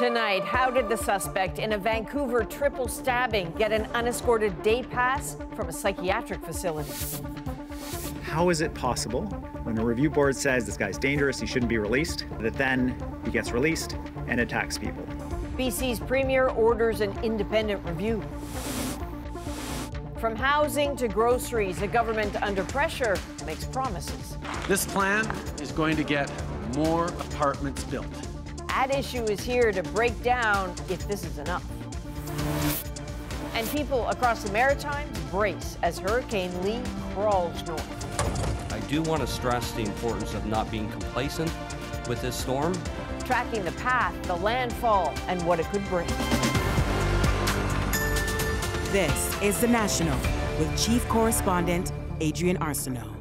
Tonight, how did the suspect in a Vancouver triple stabbing get an unescorted day pass from a psychiatric facility? How is it possible when a review board says this guy's dangerous, he shouldn't be released, that then he gets released and attacks people? BC's premier orders an independent review. From housing to groceries, a government under pressure makes promises. This plan is going to get more apartments built. At issue is here to break down if this is enough. And people across the Maritimes brace as Hurricane Lee crawls north. I do want to stress the importance of not being complacent with this storm. Tracking the path, the landfall, and what it could bring. This is The National with Chief Correspondent Adrienne Arsenault.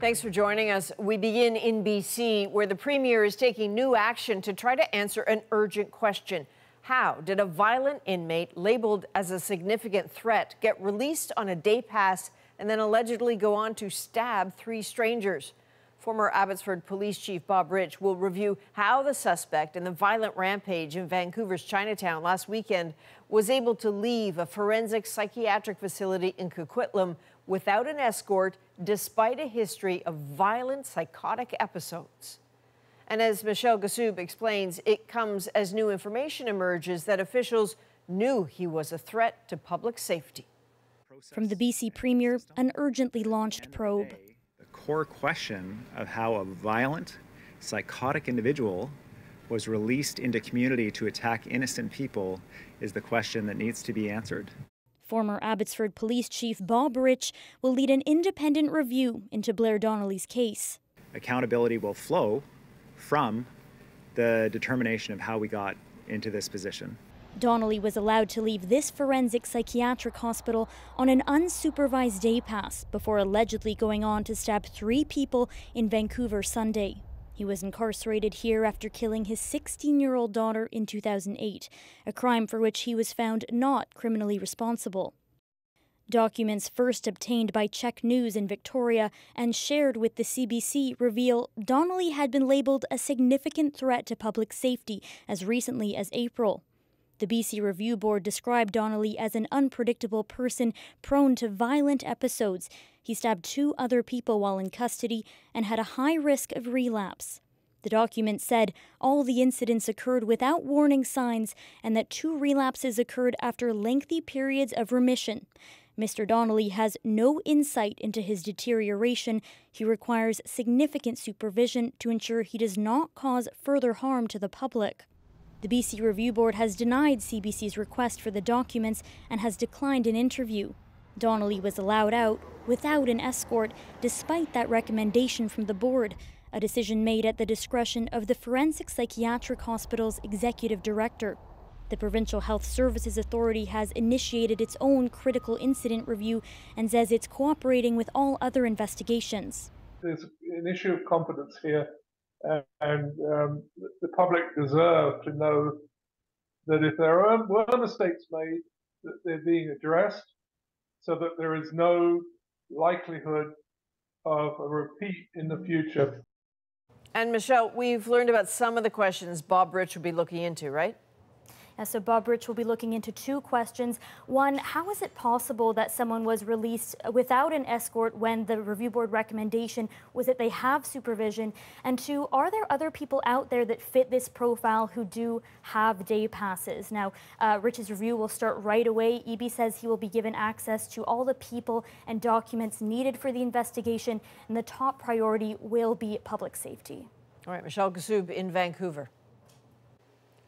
Thanks for joining us. We begin in BC, where the Premier is taking new action to try to answer an urgent question. How did a violent inmate labeled as a significant threat get released on a day pass and then allegedly go on to stab three strangers? Former Abbotsford Police Chief Bob Rich will review how the suspect in the violent rampage in Vancouver's Chinatown last weekend was able to leave a forensic psychiatric facility in Coquitlam without an escort despite a history of violent psychotic episodes. And as Michelle Ghoussoub explains, it comes as new information emerges that officials knew he was a threat to public safety. From the BC Premier, an urgently launched probe. The core question of how a violent, psychotic individual was released into community to attack innocent people is the question that needs to be answered. Former Abbotsford Police Chief Bob Rich will lead an independent review into Blair Donnelly's case. Accountability will flow from the determination of how we got into this position. Donnelly was allowed to leave this forensic psychiatric hospital on an unsupervised day pass before allegedly going on to stab three people in Vancouver Sunday. He was incarcerated here after killing his 16 year old daughter in 2008, a crime for which he was found not criminally responsible. Documents first obtained by CHEK News in Victoria and shared with the CBC reveal Donnelly had been labeled a significant threat to public safety as recently as April. The BC Review Board described Donnelly as an unpredictable person prone to violent episodes. He stabbed two other people while in custody and had a high risk of relapse. The document said all the incidents occurred without warning signs and that two relapses occurred after lengthy periods of remission. Mr. Donnelly has no insight into his deterioration. He requires significant supervision to ensure he does not cause further harm to the public. The BC Review Board has denied CBC's request for the documents and has declined an interview. Donnelly was allowed out without an escort, despite that recommendation from the board, a decision made at the discretion of the Forensic Psychiatric Hospital's executive director. The Provincial Health Services Authority has initiated its own critical incident review and says it's cooperating with all other investigations. There's an issue of competence here and um, the public deserve to know that if there are, were mistakes made, that they're being addressed, so that there is no likelihood of a repeat in the future. And Michelle, we've learned about some of the questions Bob Rich will be looking into, right? So Bob Rich will be looking into two questions. One, how is it possible that someone was released without an escort when the review board recommendation was that they have supervision? And two, are there other people out there that fit this profile who do have day passes? Now, uh, Rich's review will start right away. Eby says he will be given access to all the people and documents needed for the investigation, and the top priority will be public safety. All right, Michelle Ghoussoub in Vancouver.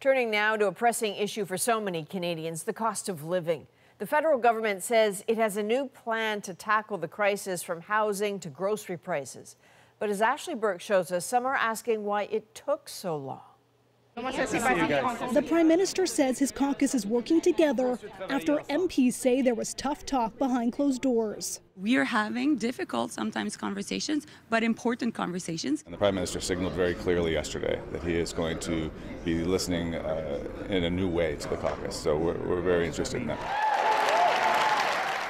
Turning now to a pressing issue for so many Canadians the cost of living. The federal government says it has a new plan to tackle the crisis from housing to grocery prices. But as Ashley Burke shows us, some are asking why it took so long. The Prime Minister says his caucus is working together after MPs say there was tough talk behind closed doors. We are having difficult, sometimes conversations, but important conversations. And the Prime Minister signaled very clearly yesterday that he is going to be listening uh, in a new way to the caucus. So we're, we're very interested in that.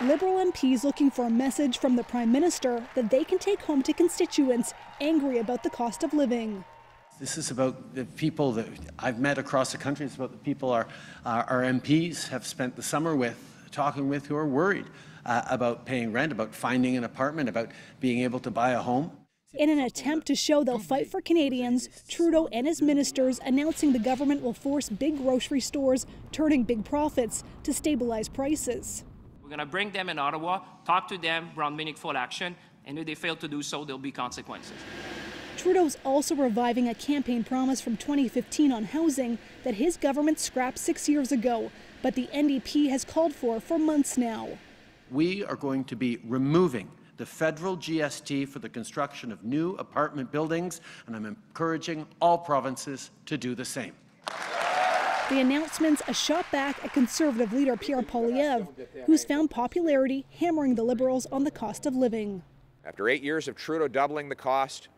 Liberal MPs looking for a message from the Prime Minister that they can take home to constituents angry about the cost of living. This is about the people that I've met across the country. It's about the people our, our, our MPs have spent the summer with, talking with, who are worried uh, about paying rent, about finding an apartment, about being able to buy a home. In an attempt to show they'll fight for Canadians, Trudeau and his ministers announcing the government will force big grocery stores turning big profits to stabilize prices. We're going to bring them in Ottawa, talk to them, run meaningful action, and if they fail to do so, there'll be consequences. Trudeau's also reviving a campaign promise from 2015 on housing that his government scrapped six years ago, but the NDP has called for for months now. We are going to be removing the federal GST for the construction of new apartment buildings, and I'm encouraging all provinces to do the same. The announcement's a shot back at Conservative leader Pierre Poilievre, who's found popularity hammering the Liberals on the cost of living. After eight years of Trudeau doubling the cost,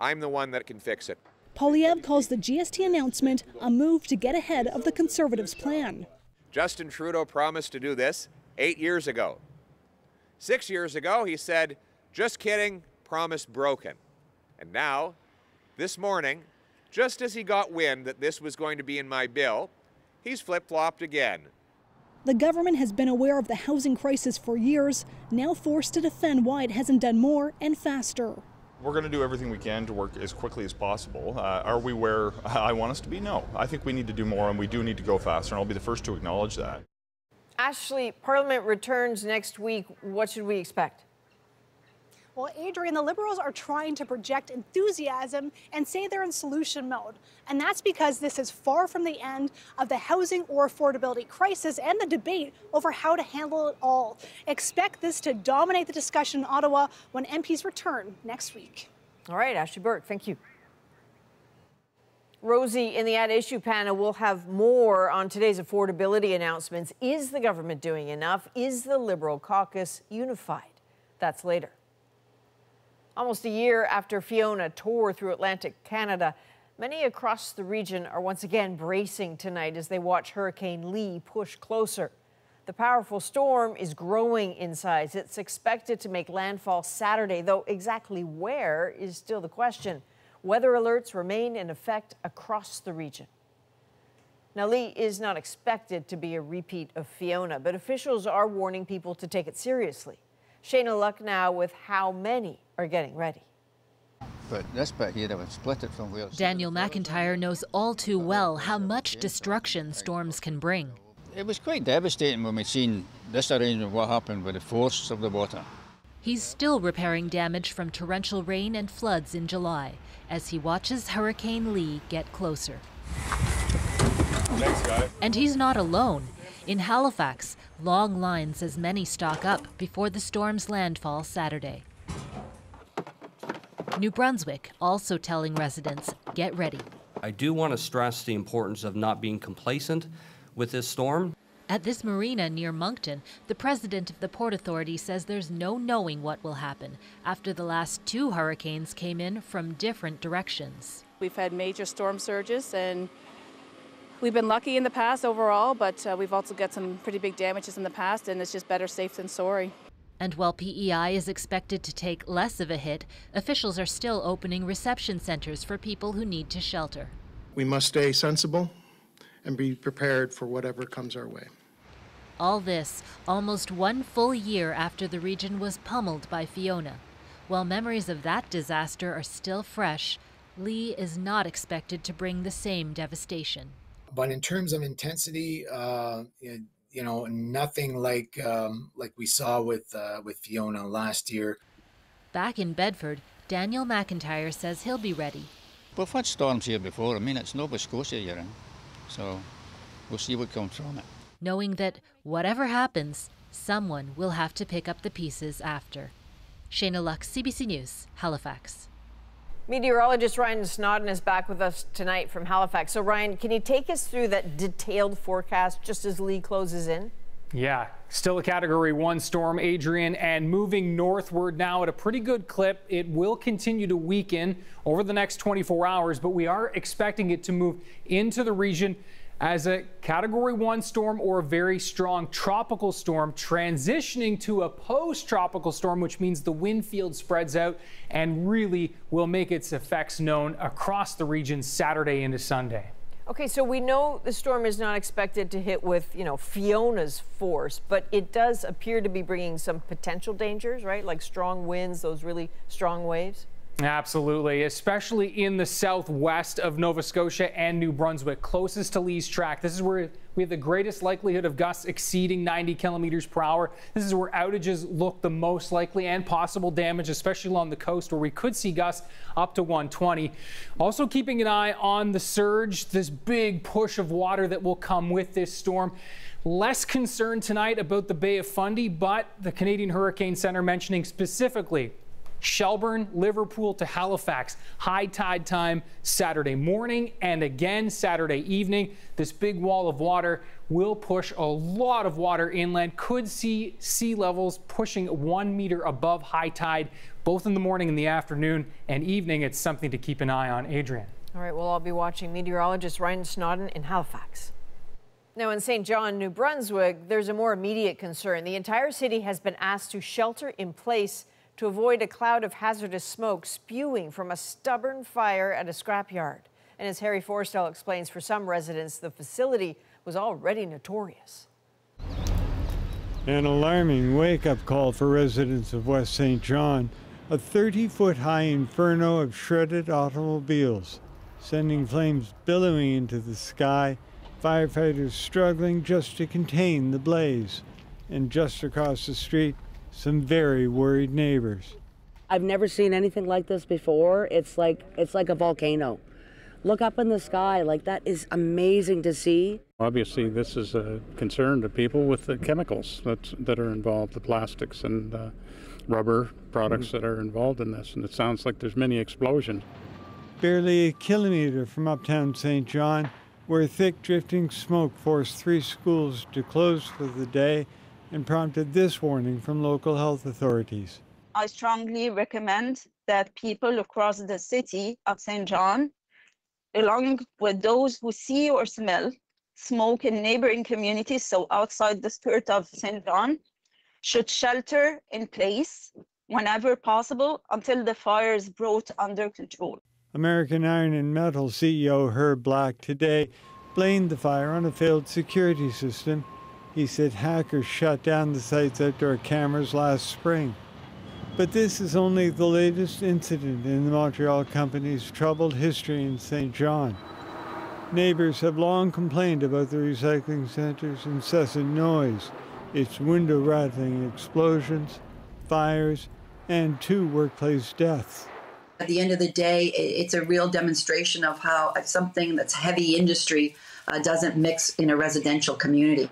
I'm the one that can fix it. Poilievre calls the GST announcement a move to get ahead of the Conservatives' plan. Justin Trudeau promised to do this eight years ago. Six years ago, he said, just kidding, promise broken. And now, this morning, just as he got wind that this was going to be in my bill, he's flip flopped again. The government has been aware of the housing crisis for years, now forced to defend why it hasn't done more and faster. We're going to do everything we can to work as quickly as possible. Uh, are we where I want us to be? No. I think we need to do more and we do need to go faster, and I'll be the first to acknowledge that. Ashley, Parliament returns next week. What should we expect? Well, Adrienne, the Liberals are trying to project enthusiasm and say they're in solution mode. And that's because this is far from the end of the housing or affordability crisis and the debate over how to handle it all. Expect this to dominate the discussion in Ottawa when MPs return next week. All right, Ashley Burke, thank you. Rosie, in the At Issue panel, we'll have more on today's affordability announcements. Is the government doing enough? Is the Liberal caucus unified? That's later. Almost a year after Fiona tore through Atlantic Canada, many across the region are once again bracing tonight as they watch Hurricane Lee push closer. The powerful storm is growing in size. It's expected to make landfall Saturday, though exactly where is still the question. Weather alerts remain in effect across the region. Now, Lee is not expected to be a repeat of Fiona, but officials are warning people to take it seriously. Shaina Lucknow with how many are getting ready. But this bit here, would split it from where Daniel McIntyre knows all too well how much destruction storms can bring. It was quite devastating when we seen this arrangement, what happened with the force of the water. He's still repairing damage from torrential rain and floods in July as he watches Hurricane Lee get closer. Thanks, and he's not alone. In Halifax, long lines as many stock up before the storm's landfall Saturday. New Brunswick also telling residents get ready. I do want to stress the importance of not being complacent with this storm. At this marina near Moncton, the president of the Port Authority says there's no knowing what will happen after the last two hurricanes came in from different directions. We've had major storm surges and we've been lucky in the past overall, but uh, we've also got some pretty big damages in the past, and it's just better safe than sorry. And while PEI is expected to take less of a hit, officials are still opening reception centers for people who need to shelter. We must stay sensible and be prepared for whatever comes our way. All this almost one full year after the region was pummeled by Fiona. While memories of that disaster are still fresh, Lee is not expected to bring the same devastation. But in terms of intensity, uh, you know, nothing like um, like we saw with uh, with Fiona last year. Back in Bedford, Daniel McIntyre says he'll be ready. We've had storms here before. I mean, it's Nova Scotia you're in, so we'll see what comes from it knowing that whatever happens, someone will have to pick up the pieces after. Shaina Lux, CBC News, Halifax. Meteorologist Ryan Snoddon is back with us tonight from Halifax. So, Ryan, can you take us through that detailed forecast just as Lee closes in? Yeah, still a category one storm, Adrienne, and moving northward now at a pretty good clip. It will continue to weaken over the next 24 hours, but we are expecting it to move into the region as a category one storm or a very strong tropical storm, transitioning to a post tropical storm, which means the wind field spreads out and really will make its effects known across the region Saturday into Sunday. Okay, so we know the storm is not expected to hit with, you know, Fiona's force, but it does appear to be bringing some potential dangers, right? Like strong winds, those really strong waves. Absolutely, especially in the southwest of Nova Scotia and New Brunswick, closest to Lee's track. This is where we have the greatest likelihood of gusts exceeding 90 kilometers per hour. This is where outages look the most likely and possible damage, especially along the coast where we could see gusts up to 120. Also keeping an eye on the surge, this big push of water that will come with this storm. Less concerned tonight about the Bay of Fundy, but the Canadian Hurricane Center mentioning specifically Shelburne, Liverpool to Halifax. High tide time Saturday morning and again Saturday evening. This big wall of water will push a lot of water inland. Could see sea levels pushing one meter above high tide, both in the morning and the afternoon and evening. It's something to keep an eye on. Adrienne. All right, we'll all be watching meteorologist Ryan Snoddon in Halifax. Now, in Saint John, New Brunswick, there's a more immediate concern. The entire city has been asked to shelter in place to avoid a cloud of hazardous smoke spewing from a stubborn fire at a scrapyard. And as Harry Forestell explains, for some residents, the facility was already notorious. An alarming wake up call for residents of West Saint John. A 30 foot high inferno of shredded automobiles, sending flames billowing into the sky, firefighters struggling just to contain the blaze. And just across the street, some very worried neighbors. I've never seen anything like this before. It's like it's like a volcano. Look up in the sky, like that is amazing to see. Obviously, this is a concern to people with the chemicals that that are involved, the plastics and uh, rubber products mm-hmm. that are involved in this, and it sounds like there's many explosions. Barely a kilometer from uptown Saint John, where thick drifting smoke forced three schools to close for the day and prompted this warning from local health authorities. I strongly recommend that people across the city of Saint John, along with those who see or smell smoke in neighboring communities, so outside the skirt of Saint John, should shelter in place whenever possible until the fire is brought under control. American Iron and Metal CEO Herb Black today blamed the fire on a failed security system he said hackers shut down the site's outdoor cameras last spring. But this is only the latest incident in the Montreal company's troubled history in Saint John. Neighbors have long complained about the recycling center's incessant noise, its window rattling explosions, fires, and two workplace deaths. At the end of the day, it's a real demonstration of how something that's heavy industry uh, doesn't mix in a residential community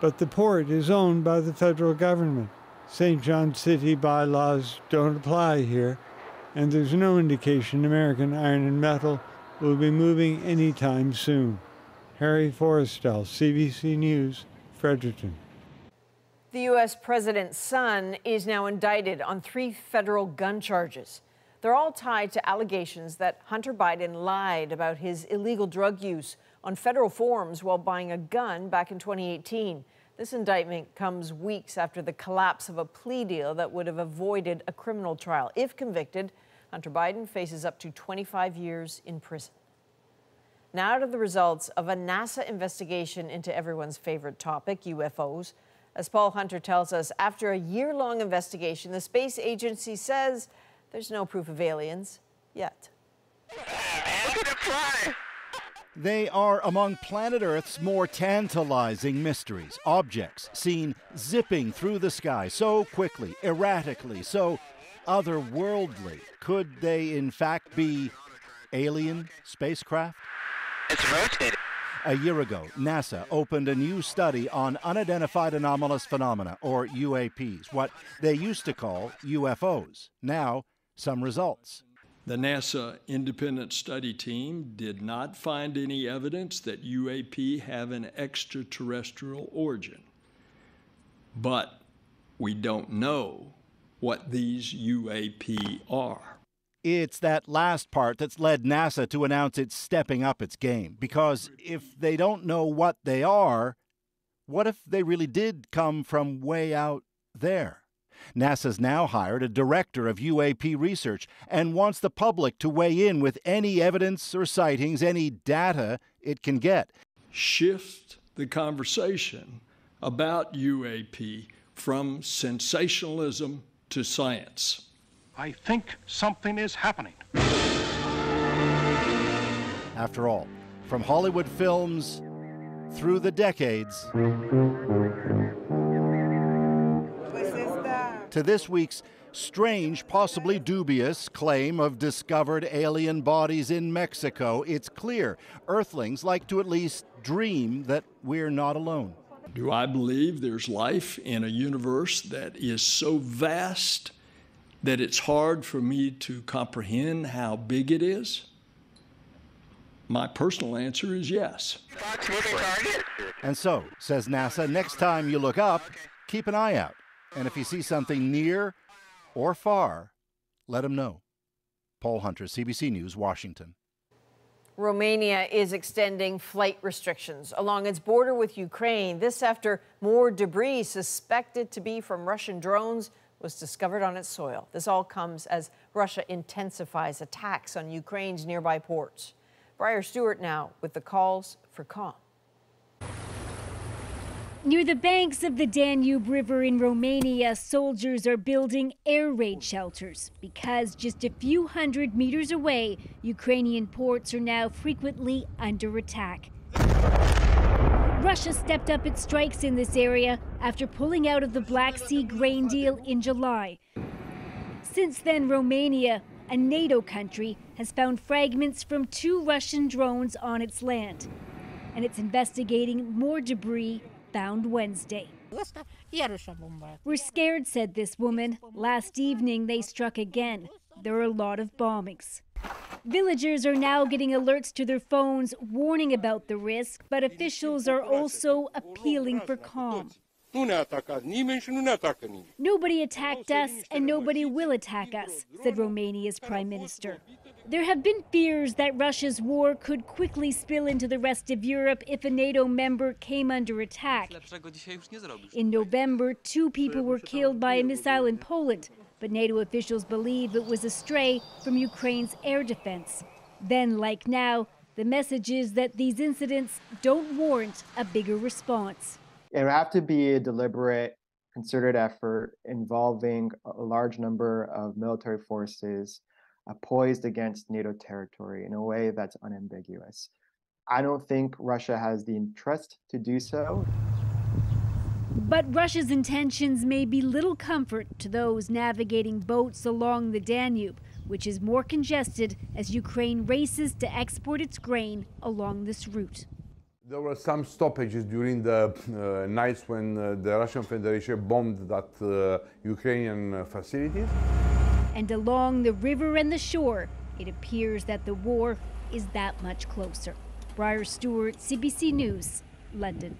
but the port is owned by the federal government. Saint John City bylaws don't apply here, and there's no indication American Iron and Metal will be moving anytime soon. Harry Forestell, CBC News, Fredericton. The U.S. president's son is now indicted on three federal gun charges. They're all tied to allegations that Hunter Biden lied about his illegal drug use on federal forms while buying a gun back in 2018. This indictment comes weeks after the collapse of a plea deal that would have avoided a criminal trial. If convicted, Hunter Biden faces up to 25 years in prison. Now to the results of a NASA investigation into everyone's favorite topic, UFOs. As Paul Hunter tells us, after a year long investigation, the space agency says there's no proof of aliens yet. They are among planet Earth's more tantalizing mysteries. Objects seen zipping through the sky so quickly, erratically, so otherworldly. Could they, in fact, be alien spacecraft? It's rotating. A year ago, NASA opened a new study on unidentified anomalous phenomena, or UAPs, what they used to call UFOs. Now, some results. The NASA independent study team did not find any evidence that UAP have an extraterrestrial origin. But we don't know what these UAP are. It's that last part that's led NASA to announce it's stepping up its game. Because if they don't know what they are, what if they really did come from way out there? NASA's now hired a director of UAP research and wants the public to weigh in with any evidence or sightings, any data it can get. Shift the conversation about UAP from sensationalism to science. I think something is happening. After all, from Hollywood films through the decades to this week's strange, possibly dubious claim of discovered alien bodies in Mexico, it's clear Earthlings like to at least dream that we're not alone. Do I believe there's life in a universe that is so vast that it's hard for me to comprehend how big it is? My personal answer is yes. And so, says NASA, next time you look up, keep an eye out. And if you see something near or far, let them know. Paul Hunter, CBC News, Washington. Romania is extending flight restrictions along its border with Ukraine. This after more debris suspected to be from Russian drones was discovered on its soil. This all comes as Russia intensifies attacks on Ukraine's nearby ports. Briar Stewart now with the calls for calm. Near the banks of the Danube River in Romania, soldiers are building air raid shelters because just a few hundred meters away, Ukrainian ports are now frequently under attack. Russia stepped up its strikes in this area after pulling out of the Black Sea grain deal in July. Since then, Romania, a NATO country, has found fragments from two Russian drones on its land, and it's investigating more debris found Wednesday. We're scared, said this woman. Last evening, they struck again. There are a lot of bombings. Villagers are now getting alerts to their phones warning about the risk, but officials are also appealing for calm. Nobody attacked us and nobody will attack us, said Romania's prime minister. There have been fears that Russia's war could quickly spill into the rest of Europe if a NATO member came under attack. In November, two people were killed by a missile in Poland, but NATO officials believe it was a stray from Ukraine's air defense. Then, like now, the message is that these incidents don't warrant a bigger response. It would have to be a deliberate, concerted effort involving a large number of military forces uh, poised against NATO territory in a way that's unambiguous. I don't think Russia has the interest to do so. But Russia's intentions may be little comfort to those navigating boats along the Danube, which is more congested as Ukraine races to export its grain along this route. There were some stoppages during the uh, nights when uh, the Russian Federation bombed that uh, Ukrainian uh, facilities. And along the river and the shore, it appears that the war is that much closer. Briar Stewart, CBC News, London.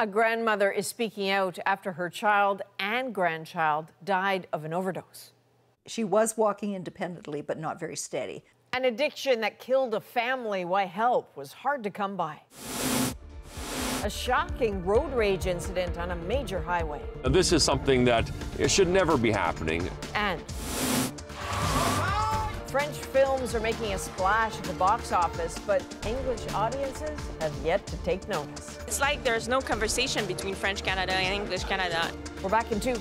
A grandmother is speaking out after her child and grandchild died of an overdose. She was walking independently, but not very steady. An addiction that killed a family, why help was hard to come by. A shocking road rage incident on a major highway. This is something that should never be happening. And French films are making a splash at the box office, but English audiences have yet to take notice. It's like there's no conversation between French Canada and English Canada. We're back in two.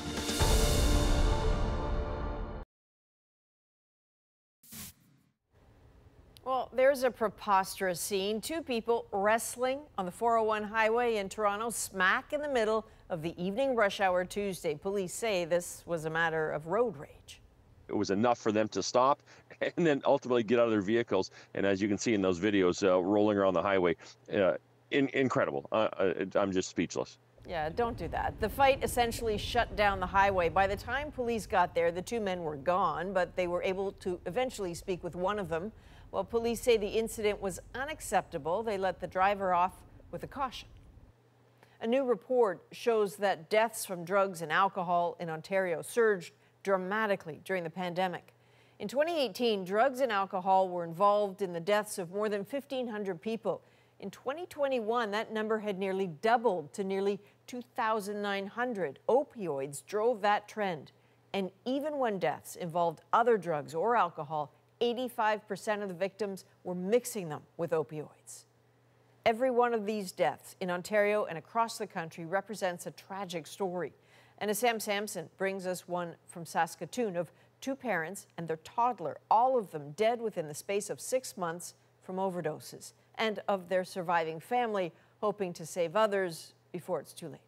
There's a preposterous scene. Two people wrestling on the 401 highway in Toronto, smack in the middle of the evening rush hour Tuesday. Police say this was a matter of road rage. It was enough for them to stop and then ultimately get out of their vehicles. And as you can see in those videos, uh, rolling around the highway, uh, in, incredible. Uh, I'm just speechless. Yeah, don't do that. The fight essentially shut down the highway. By the time police got there, the two men were gone, but they were able to eventually speak with one of them. While police say the incident was unacceptable, they let the driver off with a caution. A new report shows that deaths from drugs and alcohol in Ontario surged dramatically during the pandemic. In 2018, drugs and alcohol were involved in the deaths of more than 1,500 people. In 2021, that number had nearly doubled to nearly 2,900. Opioids drove that trend. And even when deaths involved other drugs or alcohol, 85% of the victims were mixing them with opioids. Every one of these deaths in Ontario and across the country represents a tragic story. And as Sam Sampson brings us one from Saskatoon of two parents and their toddler, all of them dead within the space of six months from overdoses, and of their surviving family hoping to save others before it's too late.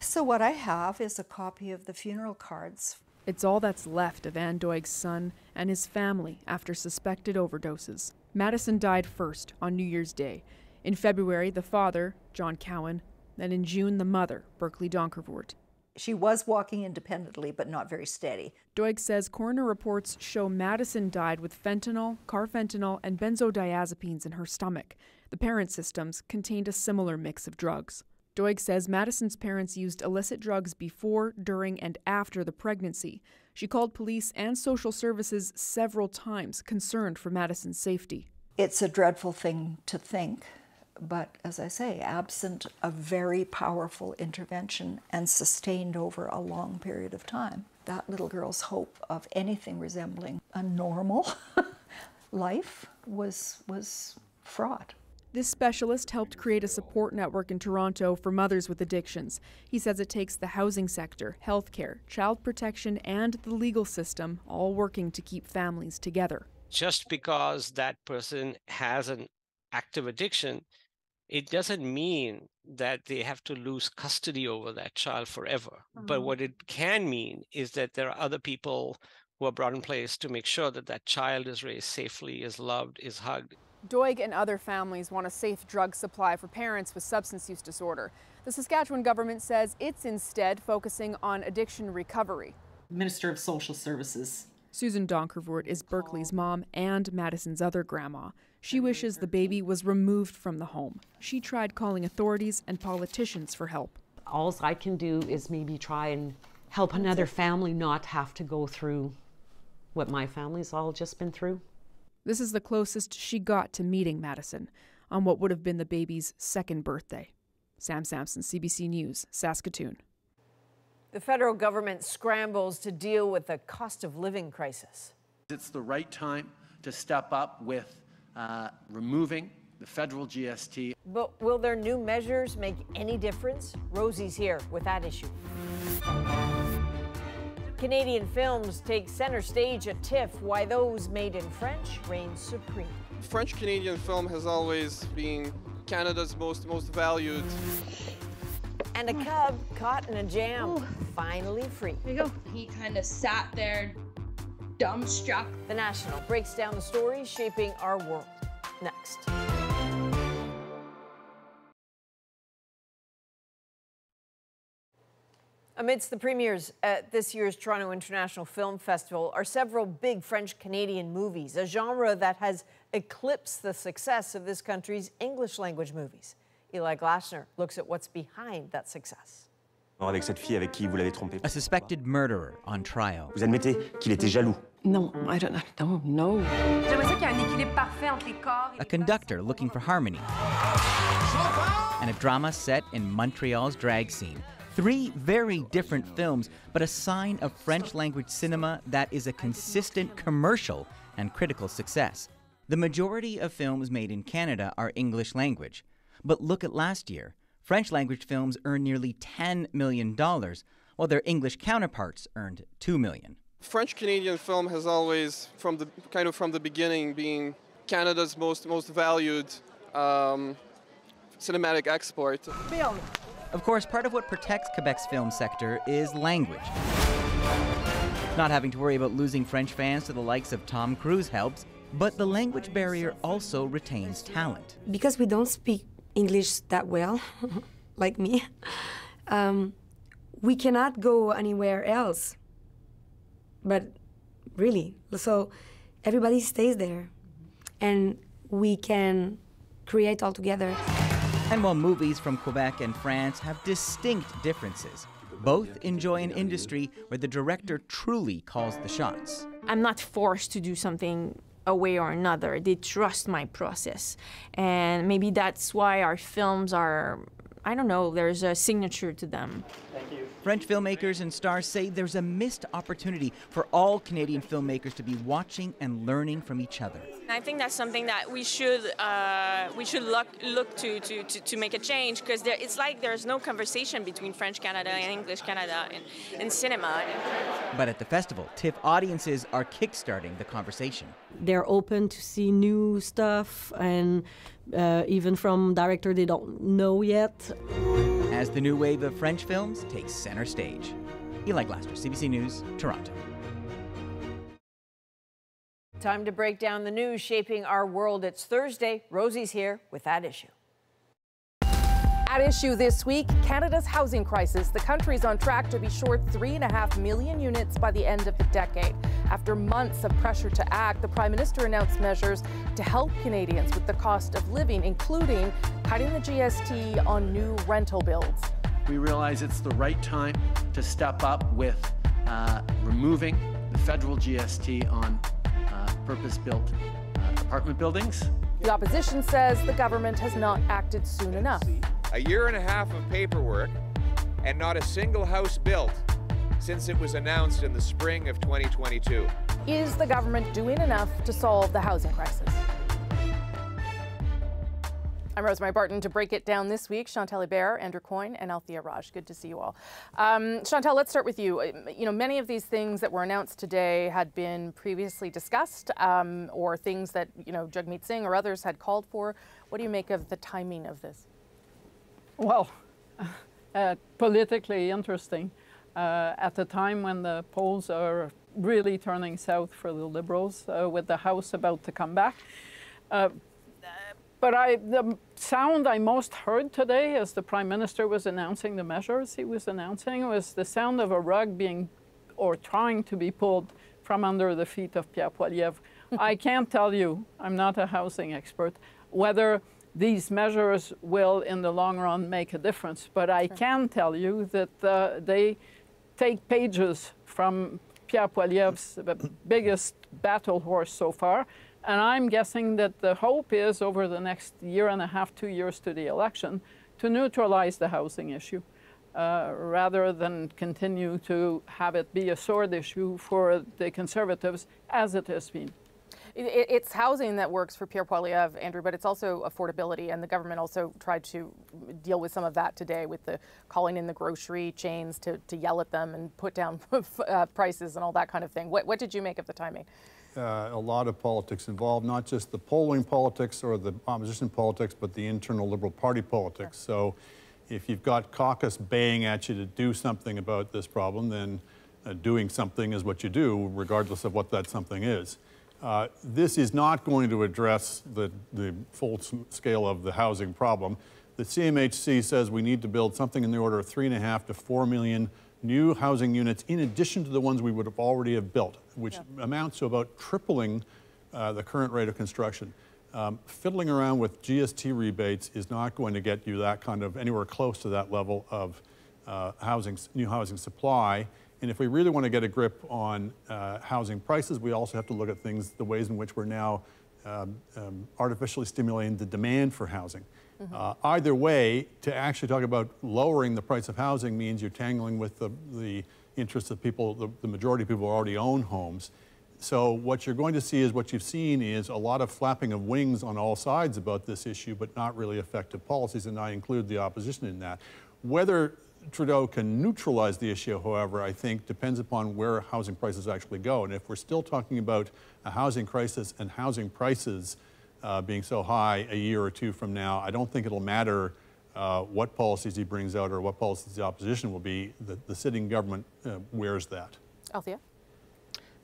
So, what I have is a copy of the funeral cards. It's all that's left of Ann Doig's son and his family after suspected overdoses. Madison died first on New Year's Day. In February, the father, John Cowan, then in June, the mother, Berkeley Donkervoort. She was walking independently, but not very steady. Doig says coroner reports show Madison died with fentanyl, carfentanil, and benzodiazepines in her stomach. The parent systems contained a similar mix of drugs. Doig says Madison's parents used illicit drugs before, during, and after the pregnancy. She called police and social services several times, concerned for Madison's safety. It's a dreadful thing to think, but as I say, absent a very powerful intervention and sustained over a long period of time, that little girl's hope of anything resembling a normal life was, was fraught. This specialist helped create a support network in Toronto for mothers with addictions. He says it takes the housing sector, healthcare, child protection, and the legal system all working to keep families together. Just because that person has an active addiction, it doesn't mean that they have to lose custody over that child forever. Mm-hmm. But what it can mean is that there are other people who are brought in place to make sure that that child is raised safely, is loved, is hugged. Doig and other families want a safe drug supply for parents with substance use disorder. The Saskatchewan government says it's instead focusing on addiction recovery. Minister of Social Services. Susan Donkervoort is Berkeley's mom and Madison's other grandma. She wishes the baby was removed from the home. She tried calling authorities and politicians for help. All I can do is maybe try and help another family not have to go through what my family's all just been through. This is the closest she got to meeting Madison on what would have been the baby's second birthday. Sam Sampson, CBC News, Saskatoon. The federal government scrambles to deal with the cost of living crisis. It's the right time to step up with uh, removing the federal GST. But will their new measures make any difference? Rosie's here with that issue. Canadian films take center stage at TIFF. Why those made in French reign supreme. French Canadian film has always been Canada's most most valued. And a cub caught in a jam, Ooh. finally free. There you go. He kind of sat there, dumbstruck. The National breaks down the stories shaping our world. Next. Amidst the premieres at this year's Toronto International Film Festival are several big French Canadian movies, a genre that has eclipsed the success of this country's English language movies. Eli Glasner looks at what's behind that success. Avec cette fille avec qui vous l'avez trompé. A suspected murderer on trial. Vous admettez qu'il était jaloux. No, I don't know. No. A conductor looking for harmony. And a drama set in Montreal's drag scene. Three very different films, but a sign of French language cinema that is a consistent commercial and critical success. The majority of films made in Canada are English language. But look at last year. French language films earned nearly $10 million, while their English counterparts earned 2 million. French Canadian film has always, from the kind of from the beginning, been Canada's most most valued um, cinematic export. Of course, part of what protects Quebec's film sector is language. Not having to worry about losing French fans to the likes of Tom Cruise helps, but the language barrier also retains talent. Because we don't speak English that well, like me, um, we cannot go anywhere else. But really, so everybody stays there, and we can create all together. And while movies from Quebec and France have distinct differences, Both enjoy an industry where the director truly calls the shots. I'm not forced to do something a way or another. They trust my process. And maybe that's why our films are, I don't know, there's a signature to them. Thank you. French filmmakers and stars say there's a missed opportunity for all Canadian filmmakers to be watching and learning from each other. I think that's something that we should uh, we should look look to to, to, to make a change because it's like there's no conversation between French Canada and English Canada in, in cinema. But at the festival, TIFF audiences are kickstarting the conversation. They're open to see new stuff and uh, even from director they don't know yet. As the new wave of French films takes center stage. Eli Glasner, CBC News, Toronto. Time to break down the news shaping our world. It's Thursday. Rosie's here with that issue. At issue this week, Canada's housing crisis. The country's on track to be short 3.5 million units by the end of the decade. After months of pressure to act, the Prime Minister announced measures to help Canadians with the cost of living, including cutting the GST on new rental builds. We realize it's the right time to step up with uh, removing the federal GST on uh, purpose-built uh, apartment buildings. The opposition says the government has not acted soon enough. A year and a half of paperwork and not a single house built since it was announced in the spring of 2022. Is the government doing enough to solve the housing crisis? I'm Rosemary Barton. To break it down this week, Chantal Hébert, Andrew Coyne, and Althia Raj. Good to see you all. Um, Chantal, let's start with you. You know, many of these things that were announced today had been previously discussed, um, or things that you know Jagmeet Singh or others had called for. What do you make of the timing of this? Well, uh, politically interesting. Uh, at the time when the polls are really turning south for the Liberals, uh, with the House about to come back. Uh, but I, the sound I most heard today as the Prime Minister was announcing the measures he was announcing was the sound of a rug being or trying to be pulled from under the feet of Pierre Poilievre. I can't tell you, I'm not a housing expert, whether these measures will in the long run make a difference. But I can tell you that uh, they take pages from Pierre Poilievre's biggest battle horse so far, and I'm guessing that the hope is over the next year and a half, two years to the election, to neutralize the housing issue. Uh, rather than continue to have it be a sword issue for the Conservatives as it has been. It, it's housing that works for Pierre Poilievre, Andrew, but it's also affordability, and the government also tried to deal with some of that today with the calling in the grocery chains to, to yell at them and put down uh, prices and all that kind of thing. What, what did you make of the timing? uh, a lot of politics involved, not just the polling politics or the opposition politics, but the internal Liberal Party politics. So if you've got caucus baying at you to do something about this problem, then uh, doing something is what you do, regardless of what that something is. Uh, this is not going to address the, the full scale of the housing problem. The CMHC says we need to build something in the order of three and a half to four million new housing units in addition to the ones we would have already have built, which yeah. amounts to about tripling uh, the current rate of construction. Um, fiddling around with GST rebates is not going to get you that kind of anywhere close to that level of uh, housing, new housing supply. And if we really want to get a grip on uh, housing prices, we also have to look at things, the ways in which we're now um, um, artificially stimulating the demand for housing. Mm -hmm. uh, either way, to actually talk about lowering the price of housing means you're tangling with the, the interests of people, the, the majority of people who already own homes. So what you're going to see is what you've seen is a lot of flapping of wings on all sides about this issue, but not really effective policies, and I include the opposition in that. Whether Trudeau can neutralize the issue, however, I think depends upon where housing prices actually go. And if we're still talking about a housing crisis and housing prices uh, being so high a year or two from now, I don't think it'll matter uh, what policies he brings out or what policies the opposition will be. The, the sitting government uh, wears that. Althia?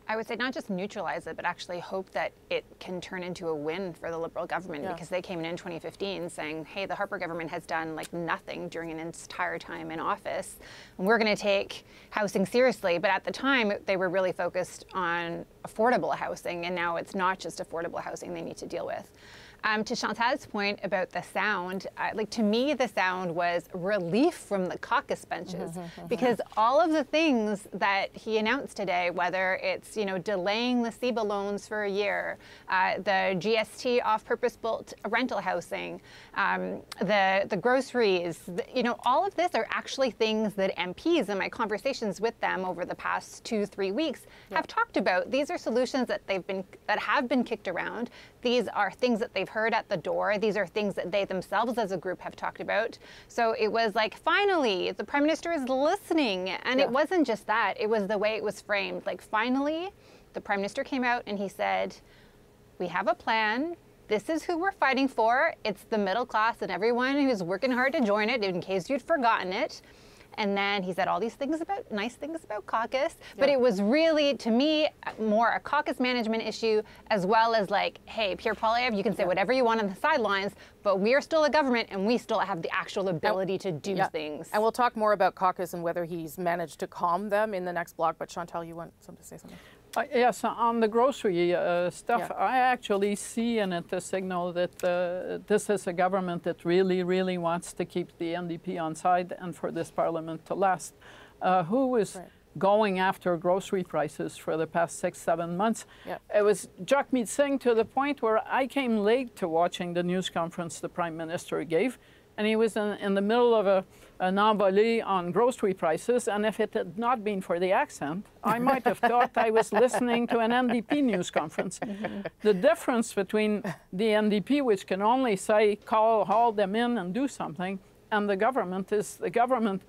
I would say not just neutralize it, but actually hope that it can turn into a win for the Liberal government yeah. because they came in in 2015 saying, hey, the Harper government has done like nothing during an entire time in office. And we're going to take housing seriously. But at the time, they were really focused on affordable housing. And now it's not just affordable housing they need to deal with. Um, to Chantal's point about the sound, uh, like to me, the sound was relief from the caucus benches Mhm, because all of the things that he announced today, whether it's you know delaying the CEBA loans for a year, uh, the GST off-purpose built rental housing, um, the the groceries, the, you know, all of this are actually things that MPs in my conversations with them over the past two three weeks have talked about. These are solutions that they've been that have been kicked around. These are things that they've heard at the door. These are things that they themselves as a group have talked about. So it was like, finally, the prime minister is listening. And Yeah. it wasn't just that, it was the way it was framed. Like, finally, the prime minister came out and he said, We have a plan. This is who we're fighting for. It's the middle class and everyone who's working hard to join it, in case you'd forgotten it. And then he said all these things about nice things about caucus, but it was really to me more a caucus management issue as well as like, hey, Pierre Poilievre, you can say whatever you want on the sidelines, but we are still a government and we still have the actual ability to do Yeah. things. And we'll talk more about caucus and whether he's managed to calm them in the next block. But Chantal, you want something to say something? Uh, yes, on the grocery uh, stuff, Yeah. I actually see in it a signal that uh, this is a government that really, really wants to keep the NDP on side and for this parliament to last. Uh, who is going after grocery prices for the past six, seven months? Yeah. It was Jagmeet Singh to the point where I came late to watching the news conference the prime minister gave, and he was in, in the middle of a, an envolée on grocery prices. And if it had not been for the accent, I might have thought I was listening to an NDP news conference. the difference between the NDP, which can only say, call, haul them in and do something, and the government is the government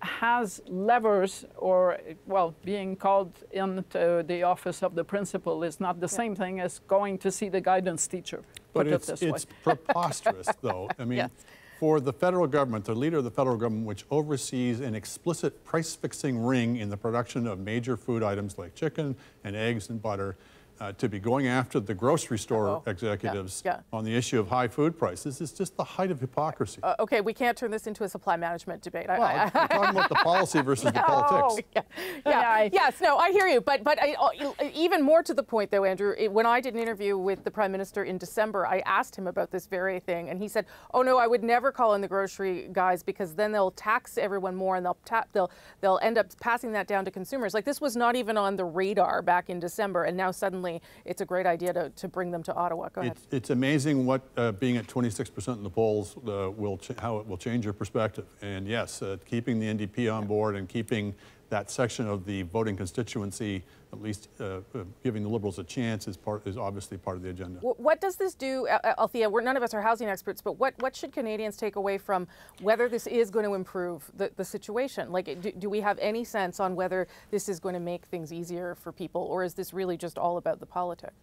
has levers or well being called into the office of the principal is not the same thing as going to see the guidance teacher But put it it's, this it's way preposterous, though. I mean, Yes. For the federal government, the leader of the federal government, which oversees an explicit price-fixing ring in the production of major food items like chicken and eggs and butter, uh, to be going after the grocery store executives yeah. on the issue of high food prices is just the height of hypocrisy. Uh, okay, we can't turn this into a supply management debate. I- well, I- we're talking about the policy versus the No. politics. Yeah, yeah. yes, no, I hear you. But but I, uh, even more to the point, though, Andrew, it- when I did an interview with the Prime Minister in December, I asked him about this very thing, and he said, "Oh no, I would never call in the grocery guys because then they'll tax everyone more, and they'll tap, they'll they'll end up passing that down to consumers. Like this was not even on the radar back in December, and now suddenly it's a great idea to, to bring them to Ottawa. Go ahead. It's, it's amazing what uh, being at 26% in the polls uh, will how it will change your perspective. And yes, uh, keeping the NDP on board and keeping that section of the voting constituency, at least uh, uh, giving the Liberals a chance, is part is obviously part of the agenda. What does this do, Al- Al- Althia? We're, none of us are housing experts, but what, what should Canadians take away from whether this is going to improve the, the situation? Like, do, do we have any sense on whether this is going to make things easier for people, or is this really just all about the politics?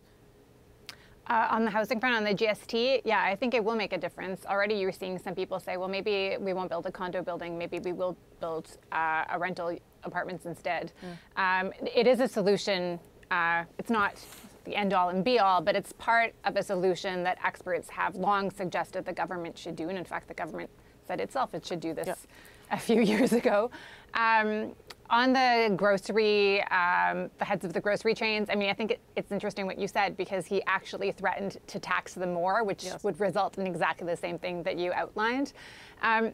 Uh, on the housing front, on the GST, yeah, I think it will make a difference. Already you're seeing some people say, well, maybe we won't build a condo building, maybe we will build uh, a rental apartments instead. Um, it is a solution. Uh, it's not the end all and be all, but it's part of a solution that experts have long suggested the government should do. And in fact, the government said itself it should do this a few years ago. Um, on the grocery, um, the heads of the grocery chains, I mean, I think it, it's interesting what you said because he actually threatened to tax them more, which would result in exactly the same thing that you outlined. Um,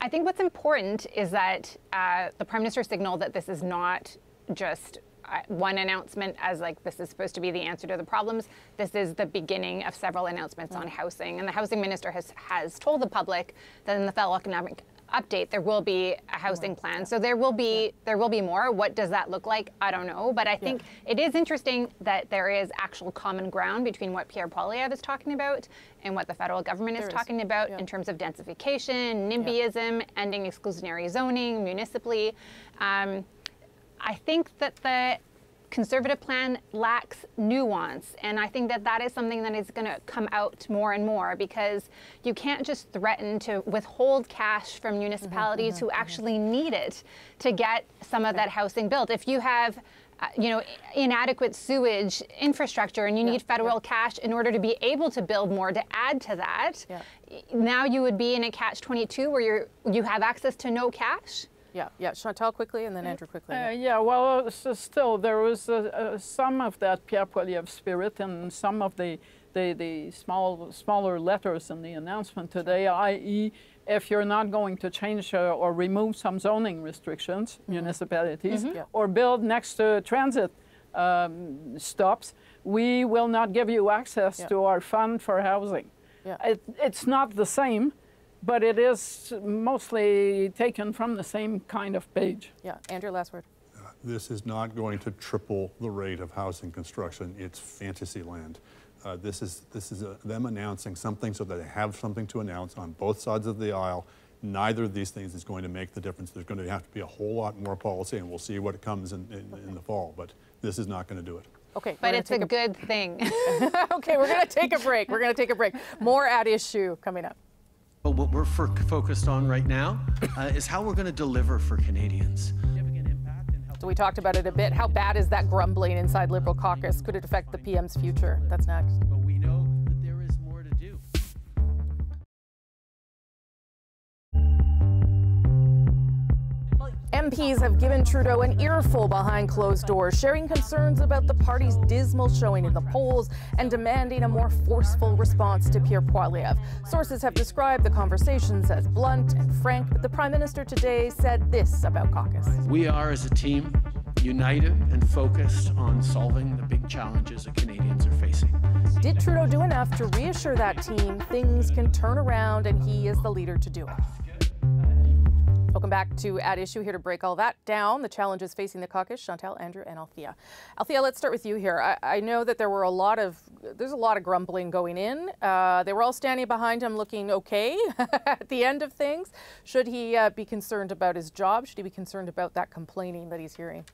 I think what's important is that uh, the prime minister signaled that this is not just uh, one announcement as like this is supposed to be the answer to the problems. This is the beginning of several announcements on housing, and the housing minister has has told the public that in the federal economic update there will be a housing plan. So there will be there will be more. What does that look like? I don't know, but I think it is interesting that there is actual common ground between what Pierre Poilievre is talking about and what the federal government is is. talking about in terms of densification, NIMBYism, ending exclusionary zoning municipally. Um, I think that the conservative plan lacks nuance, and I think that that is something that is going to come out more and more because you can't just threaten to withhold cash from mm-hmm, municipalities mm-hmm, who mm-hmm. actually need it to get some of that housing built. If you have uh, you know, inadequate sewage infrastructure, and you need federal cash in order to be able to build more to add to that. y- Now you would be in a catch-22 where you're you have access to no cash. Yeah, yeah. Chantal quickly, and then Andrew quickly. Uh, yeah, well, uh, still there was uh, uh, some of that Pierre Poilievre spirit and some of the the, the small smaller letters in the announcement today, i.e., if you're not going to change uh, or remove some zoning restrictions, mm-hmm. municipalities, mm-hmm. or build next to transit um, stops, we will not give you access yeah. to our fund for housing. Yeah. It, it's not the same, but it is mostly taken from the same kind of page. Yeah, Andrew, last word. Uh, this is not going to triple the rate of housing construction. It's fantasy land. Uh, this is, this is a, uh, them announcing something so that they have something to announce on both sides of the aisle. Neither of these things is going to make the difference. There's going to have to be a whole lot more policy, and we'll see what comes in, in, okay. in the fall. But this is not going to do it. Okay, but it's a, a good thing. okay, we're going to take a break. We're going to take a break. More at issue coming up. But what we're focused on right now uh, is how we're going to deliver for Canadians. So we talked about it a bit. How bad is that grumbling inside Liberal caucus? Could it affect the PM's future? That's next. MPs have given Trudeau an earful behind closed doors, sharing concerns about the party's dismal showing in the polls and demanding a more forceful response to Pierre Poilievre. Sources have described the conversations as blunt and frank, but the Prime Minister today said this about caucus. We are, as a team, united and focused on solving the big challenges that Canadians are facing. Did Trudeau do enough to reassure that team things can turn around and he is the leader to do it? Welcome back to At Issue. Here to break all that down, the challenges facing the caucus, Chantal, Andrew, and Althia. Althia, let's start with you here. I, I know that there were a lot of, there's a lot of grumbling going in. Uh, they were all standing behind him looking okay at the end of things. Should he uh, be concerned about his job? Should he be concerned about that complaining that he's hearing?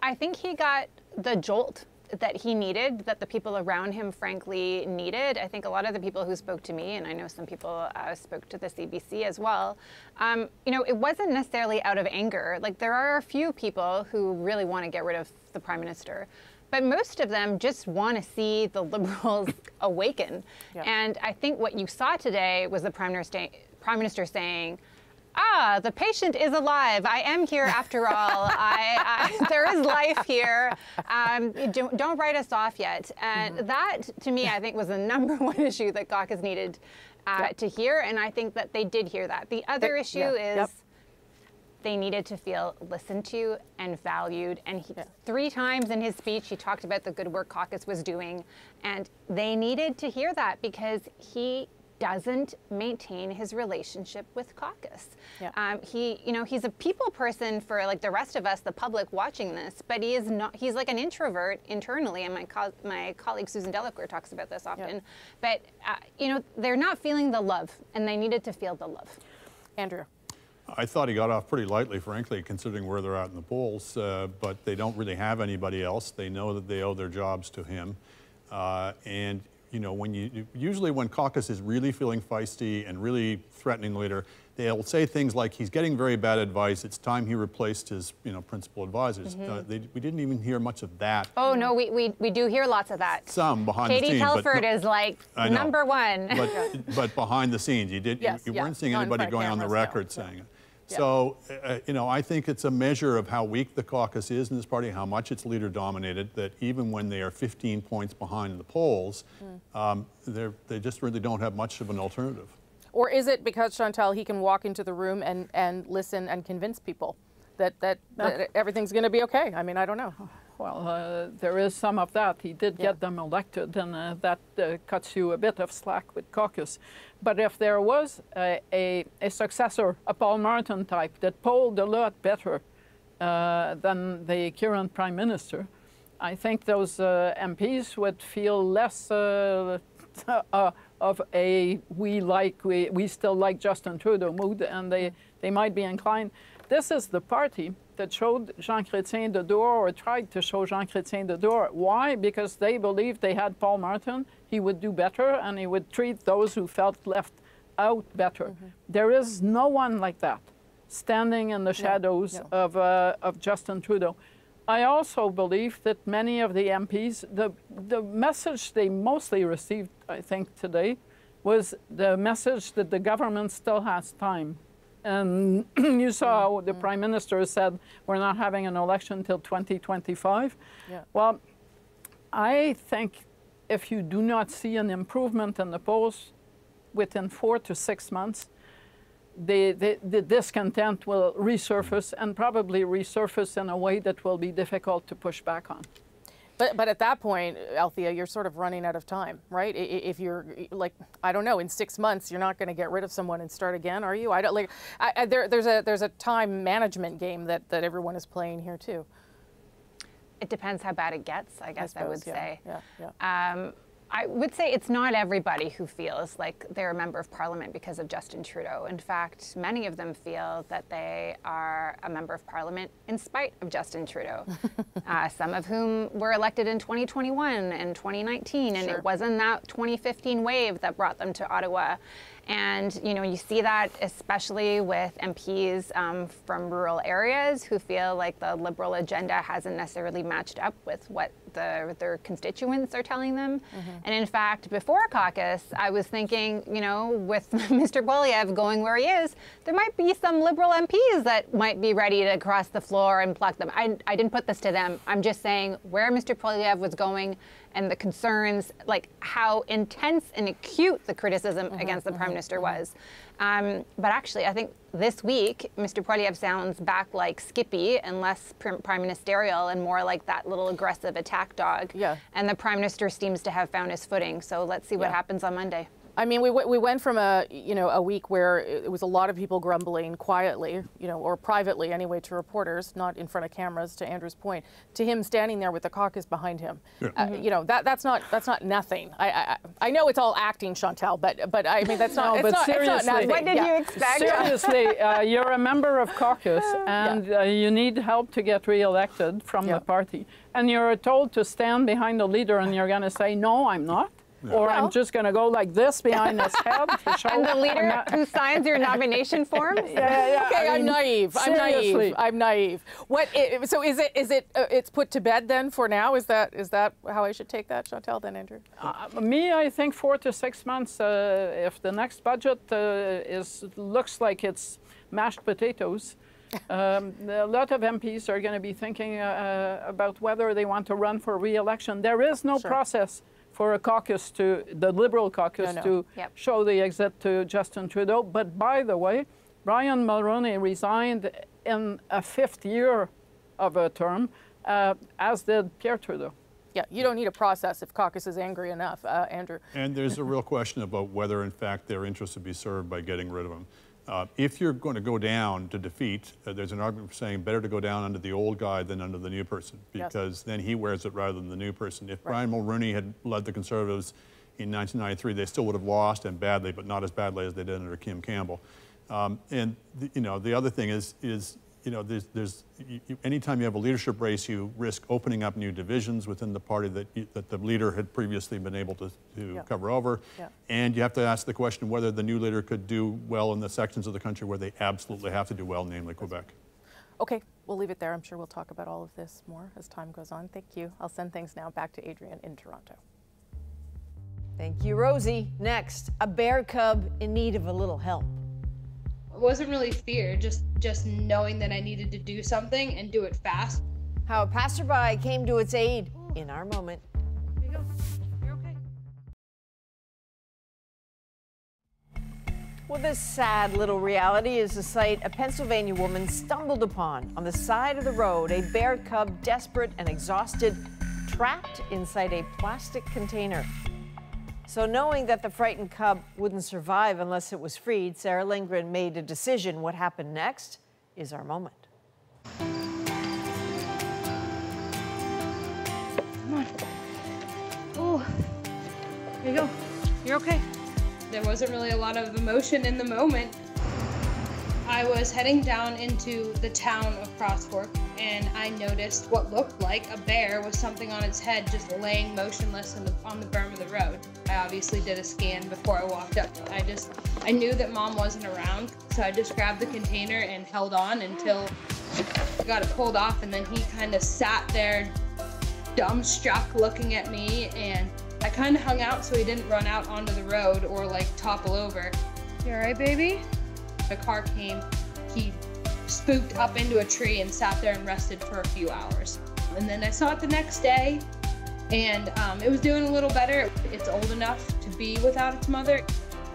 I think he got the jolt that he needed, that the people around him, frankly, needed. I think a lot of the people who spoke to me, and I know some people uh, spoke to the CBC as well, um, you know, it wasn't necessarily out of anger. Like, there are a few people who really want to get rid of the prime minister. But most of them just want to see the liberals awaken. Yeah. And I think what you saw today was the prime minister, prime minister saying, ah, the patient is alive. I am here after all. I, I, there is life here. Um, don't, don't, write us off yet. And mm-hmm. that, to me, I think was the number one issue that caucus needed uh, yep. to hear. And I think that they did hear that. The other they, issue yeah. is. Yep. They needed to feel listened to and valued. And he, yeah. three times in his speech, he talked about the good work caucus was doing. And they needed to hear that because he doesn't maintain his relationship with caucus. Yeah. Um, he, you know, he's a people person for like the rest of us, the public watching this, but he is not. He's like an introvert internally, and my co- my colleague Susan Delacourt talks about this often. Yeah. But uh, you know, they're not feeling the love, and they needed to feel the love. Andrew. I thought he got off pretty lightly, frankly, considering where they're at in the polls. Uh, but they don't really have anybody else. They know that they owe their jobs to him, uh, and you know, when you usually when caucus is really feeling feisty and really threatening leader, they'll say things like he's getting very bad advice. It's time he replaced his you know principal advisors. Mm -hmm. uh, they, we didn't even hear much of that. Oh no, we, we, we do hear lots of that. Some behind Katie the scenes. Katie Telford is like number one. But, but behind the scenes, you did yes, you, you yeah. weren't seeing anybody going on the record saying it. So, uh, you know, I think it's a measure of how weak the caucus is in this party, how much it's leader dominated, that even when they are 15 points behind in the polls, mm. um, they just really don't have much of an alternative. Or is it because, Chantal, he can walk into the room and, and listen and convince people that, that, that everything's going to be okay? I mean, I don't know. Well, uh, there is some of that. He did yeah. get them elected, and uh, that uh, cuts you a bit of slack with caucus. But if there was a, a, a successor, a Paul Martin type, that polled a lot better uh, than the current prime minister, I think those uh, MPs would feel less uh, of a we like we, we still like Justin Trudeau mood, and they, they might be inclined. This is the party that showed Jean Chrétien the door or tried to show Jean Chrétien the door. Why? Because they believed they had Paul Martin. He would do better and he would treat those who felt left out better. Mm -hmm. There is no one like that standing in the shadows no, no. Of, uh, of Justin Trudeau. I also believe that many of the MPs, the, the message they mostly received, I think, today was the message that the government still has time Um, and you saw the prime minister said we're not having an election until 2025. Yeah. Well, I think if you do not see an improvement in the polls within four to six months, the, the, the discontent will resurface and probably resurface in a way that will be difficult to push back on. But, but at that point, Althia, you're sort of running out of time, right? I- i- If you're like, I don't know, in six months, you're not going to get rid of someone and start again, are you? I don't like. I, I, there, there's a there's a time management game that, that everyone is playing here too. It depends how bad it gets, I guess I, would suppose, yeah, say. yeah, yeah. Um, I would say it's not everybody who feels like they're a member of parliament because of Justin Trudeau. In fact, many of them feel that they are a member of parliament in spite of Justin Trudeau. uh, some of whom were elected in 2021 and 2019, and Sure. it wasn't that 2015 wave that brought them to Ottawa. And you know, you see that especially with MPs um, from rural areas who feel like the liberal agenda hasn't necessarily matched up with what the, their constituents are telling them. And in fact, before caucus, I was thinking, you know, with Mr. Poilievre going where he is, there might be some liberal MPs that might be ready to cross the floor and pluck them. I, I didn't put this to them. I'm just saying where Mr. Poilievre was going and the concerns, like how intense and acute the criticism mm-hmm, against the prime mm-hmm, minister mm-hmm. was. Um, but actually, I think this week, Mr. Poilievre sounds back like Skippy and less prim- prime ministerial and more like that little aggressive attack dog. Yeah. And the prime minister seems to have found his footing. So let's see what Yeah. happens on Monday. I mean, we, we went from a you know a week where it was a lot of people grumbling quietly, you know, or privately anyway, to reporters, not in front of cameras. To Andrew's point, to him standing there with the caucus behind him, Yeah. uh, you know, that that's not that's not nothing. I, I I know it's all acting, Chantal, but but I mean that's not No, it's but not, it's not seriously- nothing. What did Yeah. you expect? Seriously, uh, you're a member of caucus and uh, you need help to get reelected from the party. And you're told to stand behind the leader and you're going to say, no, I'm not. Or I'm just going to go like this behind this head to show And the leader not- who signs your nomination forms? Yeah, yeah, yeah. Okay, I I'm mean, naive. I'm naive. I'm naive. What? i so is it? Is it? Uh, it's put to bed then for now? Is that? Is that how I should take that, Chantal? Then Andrew. Uh, me, I think four to six months. Uh, if the next budget uh, is looks like it's mashed potatoes, um, a lot of MPs are going to be thinking uh, about whether they want to run for re-election. There is no Sure. process for a caucus to the Liberal caucus no. to Yep. show the exit to Justin Trudeau. But by the way, Brian Mulroney resigned in a fifth year of a term, uh, as did Pierre Trudeau. Yeah, you don't need a process if caucus is angry enough, uh, Andrew. And there's a real question about whether, in fact, their interests would be served by getting rid of them. Uh, if you're going to go down to defeat, uh, there's an argument for saying better to go down under the old guy than under the new person, Yes. because then he wears it rather than the new person. If Brian Mulroney had led the Conservatives in 1993, they still would have lost and badly, but not as badly as they did under Kim Campbell. Um, and the, you know, the other thing is, is you know, there's, there's you, you- anytime you have a leadership race, you risk opening up new divisions within the party that, you, that the leader had previously been able to, to Yeah. cover over. Yeah. And you have to ask the question whether the new leader could do well in the sections of the country where they absolutely have to do well, namely Quebec. Okay, we'll leave it there. I'm sure we'll talk about all of this more as time goes on. Thank you. I'll send things now back to Adrienne in Toronto. Thank you, Rosie. Next, a bear cub in need of a little help. It wasn't really fear, just just knowing that I needed to do something and do it fast. How a passerby came to its aid in our moment. Well, this sad little reality is the sight a Pennsylvania woman stumbled upon on the side of the road. A bear cub, desperate and exhausted, trapped inside a plastic container. So, knowing that the frightened cub wouldn't survive unless it was freed, Sarah Lindgren made a decision. What happened next is our moment. Come on. Oh, here you go. You're okay. There wasn't really a lot of emotion in the moment. I was heading down into the town of Cross Fork and I noticed what looked like a bear with something on its head just laying motionless on the, on the berm of the road. I obviously did a scan before I walked up. I just, I knew that mom wasn't around, so I just grabbed the container and held on until I got it pulled off and then he kind of sat there dumbstruck looking at me and I kind of hung out so he didn't run out onto the road or like topple over. You alright, baby? The car came, he spooked up into a tree and sat there and rested for a few hours. And then I saw it the next day, and um, it was doing a little better. It's old enough to be without its mother.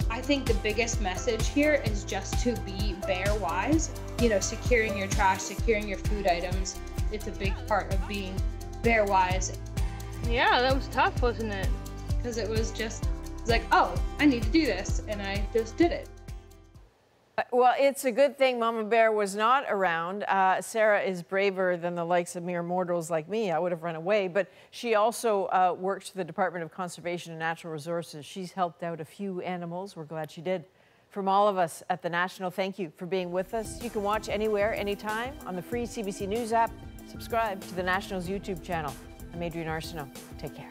I think the biggest message here is just to be bear wise. You know, securing your trash, securing your food items. It's a big part of being bear wise. Yeah, that was tough, wasn't it? Because it was just, it's like, oh, I need to do this. And I just did it. Uh, well, it's a good thing Mama Bear was not around. Uh, Sarah is braver than the likes of mere mortals like me. I would have run away. But she also uh, works for the Department of Conservation and Natural Resources. She's helped out a few animals. We're glad she did. From all of us at the National, thank you for being with us. You can watch anywhere, anytime on the free CBC News app. Subscribe to the National's YouTube channel. I'm Adrienne Arsenault. Take care.